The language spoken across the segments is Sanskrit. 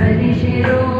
हरिशिरो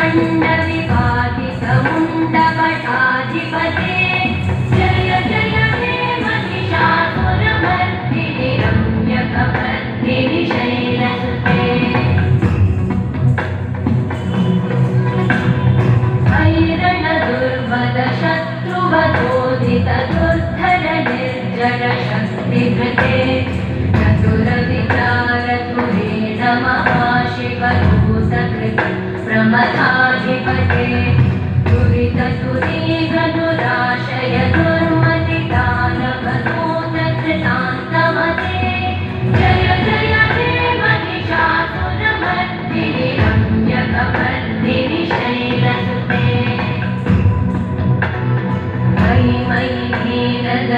सुरविकारमदा